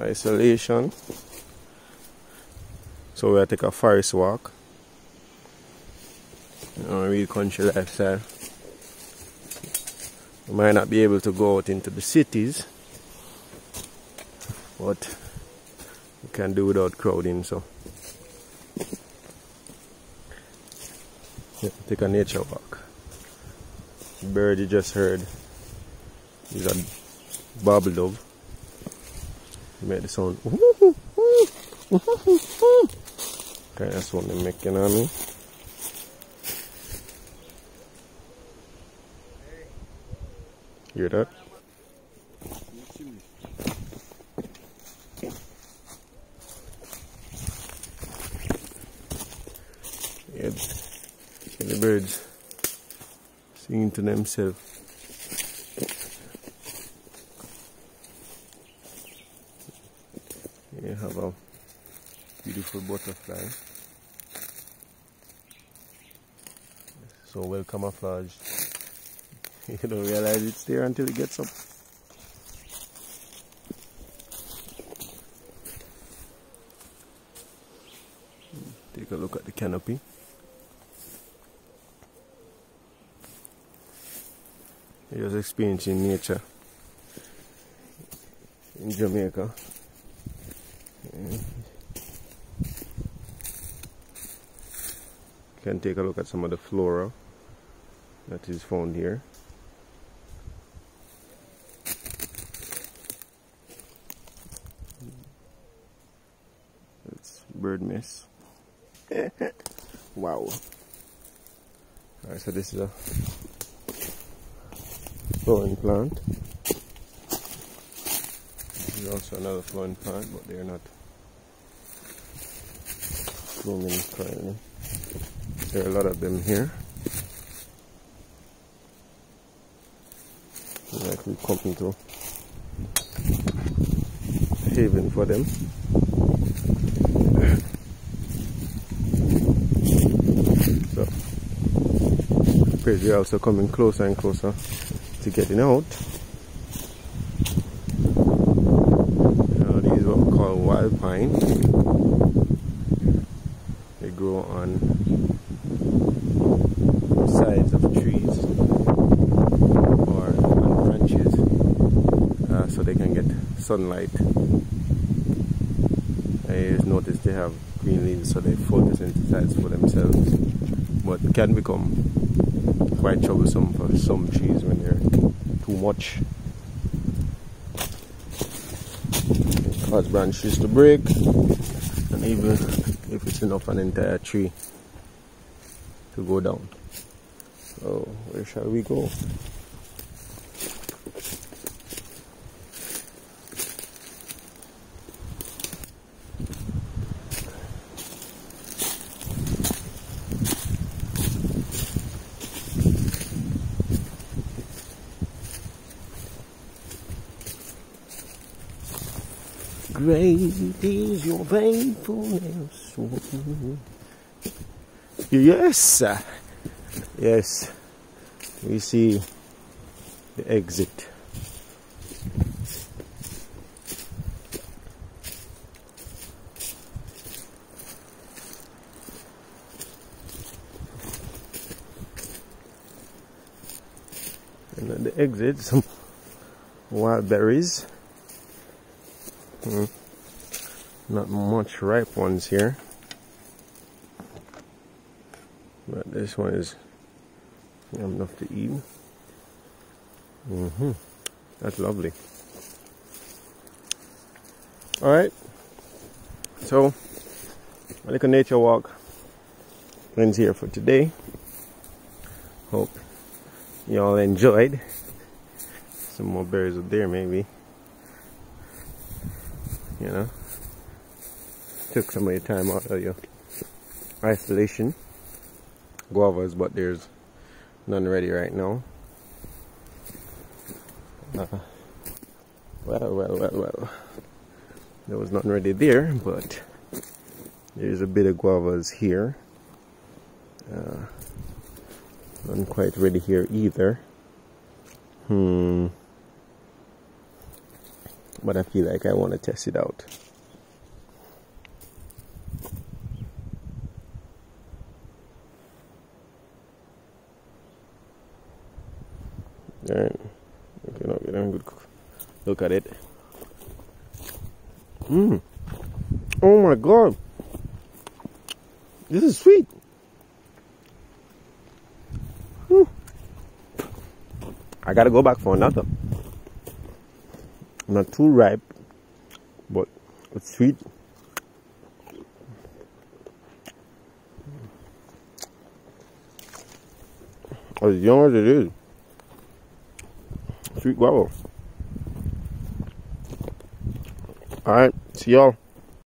isolation. So we'll take a forest walk. You know, real country lifestyle. We might not be able to go out into the cities, but we can do without crowding. So, yeah, take a nature walk. Bird you just heard is a bobble dove. He made the sound. Okay, that's what they're making on me. Hear that? Yeah, the birds singing to themselves. Have a beautiful butterfly. So well camouflaged. You don't realize it's there until it gets up. Take a look at the canopy. Just experiencing nature in Jamaica. Can take a look at some of the flora that is found here. It's bird mess. wow. Alright, so this is a flowering plant. This is also another flowering plant, but they're not currently. There are a lot of them here. Like we come into haven for them. So, we're also coming closer and closer to getting out. Now, these are what we call wild pine. On sides of trees or on branches uh, so they can get sunlight. I noticed they have green leaves so they photosynthesize for themselves but can become quite troublesome for some trees when they're too much. It cause branches to break and even if it's enough an entire tree to go down. So where shall we go? Great is your faithfulness. Yes, yes, we see the exit. And at the exit, some wild berries. Hmm. Not much ripe ones here. But this one is enough to eat. Mm hmm That's lovely. Alright. So, a little nature walk ends here for today. Hope y'all enjoyed. Some more berries up there, maybe you know. Took some of your time out of your isolation. Guavas but there's none ready right now. Uh, well well well well. There was nothing ready there but there's a bit of guavas here. Uh, not quite ready here either. Hmm but I feel like I want to test it out. Alright, okay, no, get a good look at it. Mmm. Oh my god. This is sweet. I gotta go back for another. Not too ripe, but it's sweet. As young as it is. Sweet guava. Alright, see y'all.